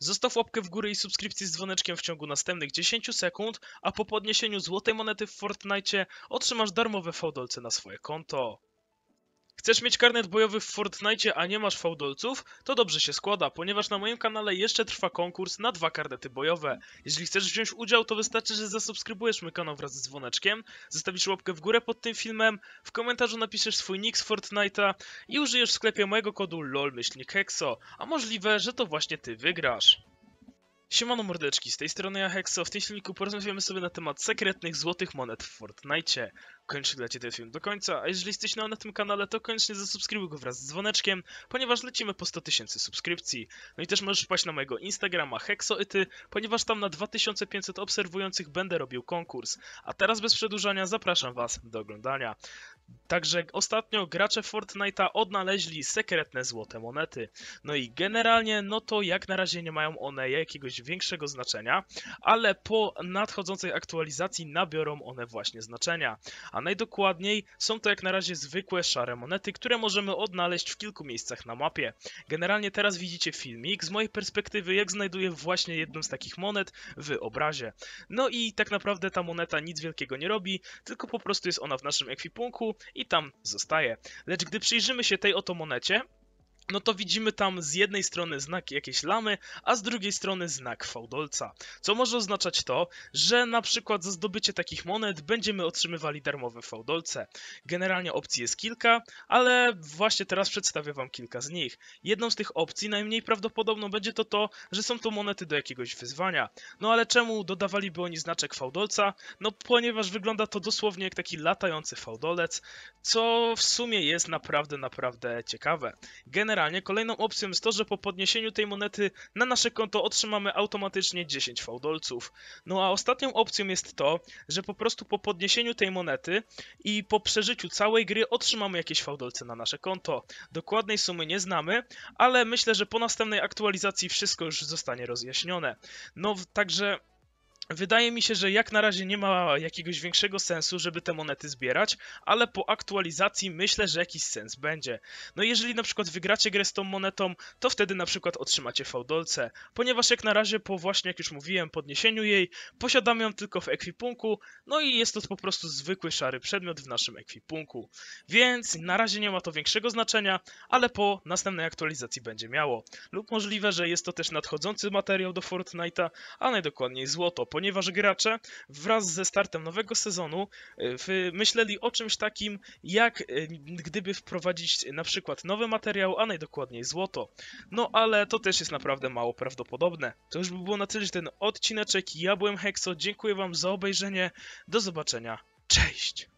Zostaw łapkę w górę i subskrypcję z dzwoneczkiem w ciągu następnych 10 sekund, a po podniesieniu złotej monety w Fortnite otrzymasz darmowe fałdolce na swoje konto. Chcesz mieć karnet bojowy w Fortnite, a nie masz fałdolców? To dobrze się składa, ponieważ na moim kanale jeszcze trwa konkurs na dwa karnety bojowe. Jeżeli chcesz wziąć udział, to wystarczy, że zasubskrybujesz mój kanał wraz z dzwoneczkiem, zostawisz łapkę w górę pod tym filmem, w komentarzu napiszesz swój nick z Fortnite'a i użyjesz w sklepie mojego kodu LOL-HEXO, a możliwe, że to właśnie ty wygrasz. Siemano mordeczki, z tej strony ja Hexo. W tym filmiku porozmawiamy sobie na temat sekretnych złotych monet w Fortnite. Koniecznie lecie ten film do końca, a jeżeli jesteś nowy na tym kanale, to koniecznie zasubskrybuj go wraz z dzwoneczkiem, ponieważ lecimy po 100 tysięcy subskrypcji. No i też możesz wpaść na mojego Instagrama HexoIty, ponieważ tam na 2500 obserwujących będę robił konkurs. A teraz bez przedłużania zapraszam was do oglądania. Także ostatnio gracze Fortnite'a odnaleźli sekretne złote monety. No i generalnie, no to jak na razie nie mają one jakiegoś większego znaczenia, ale po nadchodzącej aktualizacji nabiorą one właśnie znaczenia. A najdokładniej są to jak na razie zwykłe szare monety, które możemy odnaleźć w kilku miejscach na mapie. Generalnie teraz widzicie filmik z mojej perspektywy, jak znajduję właśnie jedną z takich monet w obrazie. No i tak naprawdę ta moneta nic wielkiego nie robi, tylko po prostu jest ona w naszym ekwipunku i tam zostaje. Lecz gdy przyjrzymy się tej oto monecie, no to widzimy tam z jednej strony znak jakiejś lamy, a z drugiej strony znak fałdolca. Co może oznaczać to, że na przykład za zdobycie takich monet będziemy otrzymywali darmowe fałdolce. Generalnie opcji jest kilka, ale właśnie teraz przedstawię wam kilka z nich. Jedną z tych opcji, najmniej prawdopodobną, będzie to to, że są to monety do jakiegoś wyzwania. No ale czemu dodawaliby oni znaczek fałdolca? No ponieważ wygląda to dosłownie jak taki latający fałdolec, co w sumie jest naprawdę, naprawdę ciekawe. Generalnie kolejną opcją jest to, że po podniesieniu tej monety na nasze konto otrzymamy automatycznie 10 fałdolców. No a ostatnią opcją jest to, że po prostu po podniesieniu tej monety i po przeżyciu całej gry otrzymamy jakieś fałdolce na nasze konto. Dokładnej sumy nie znamy, ale myślę, że po następnej aktualizacji wszystko już zostanie rozjaśnione. No także Wydaje mi się, że jak na razie nie ma jakiegoś większego sensu, żeby te monety zbierać, ale po aktualizacji myślę, że jakiś sens będzie. No jeżeli na przykład wygracie grę z tą monetą, to wtedy na przykład otrzymacie fałdolce, ponieważ jak na razie po właśnie, jak już mówiłem, podniesieniu jej, posiadam ją tylko w ekwipunku, no i jest to po prostu zwykły szary przedmiot w naszym ekwipunku. Więc na razie nie ma to większego znaczenia, ale po następnej aktualizacji będzie miało. Lub możliwe, że jest to też nadchodzący materiał do Fortnite'a, a najdokładniej złoto, ponieważ gracze wraz ze startem nowego sezonu y, myśleli o czymś takim, jak y, gdyby wprowadzić na przykład nowy materiał, a najdokładniej złoto. No ale to też jest naprawdę mało prawdopodobne. To już by było na tyle ten odcineczek. Ja byłem Hexo, dziękuję wam za obejrzenie. Do zobaczenia. Cześć!